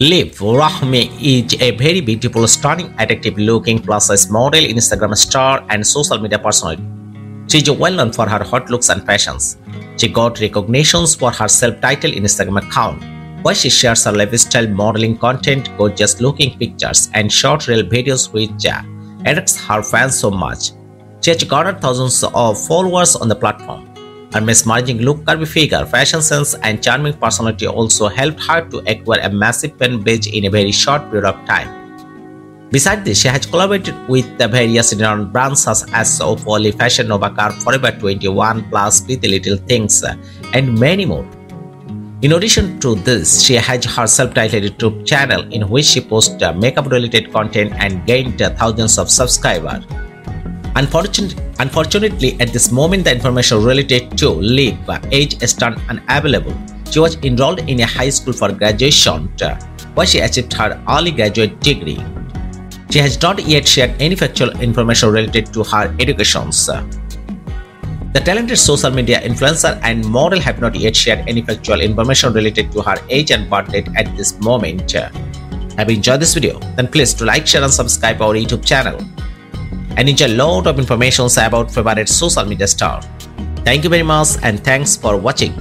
Liv Rahmé is a very beautiful, stunning, attractive looking plus size model, Instagram star, and social media personality. She is well known for her hot looks and fashions. She got recognitions for her self titled Instagram account, where she shares her lifestyle modeling content, gorgeous looking pictures, and short reel videos which attracts her fans so much. She has garnered thousands of followers on the platform. Her mesmerizing look, curvy figure, fashion sense, and charming personality also helped her to acquire a massive fan base in a very short period of time. Besides this, she has collaborated with the various renowned brands such as Opoli, Fashion Nova Curve, Forever 21 Plus, Pretty Little Things, and many more. In addition to this, she has her self-titled YouTube channel in which she posts makeup-related content and gained thousands of subscribers. Unfortunately, unfortunately, at this moment, the information related to Liv age is not unavailable. She was enrolled in a high school for graduation, uh, where she achieved her early graduate degree. She has not yet shared any factual information related to her educations. The talented social media influencer and model have not yet shared any factual information related to her age and birth date at this moment. Uh. Have you enjoyed this video? Then please to like, share and subscribe our YouTube channel and enjoy a lot of information about favorite social media star. Thank you very much and thanks for watching.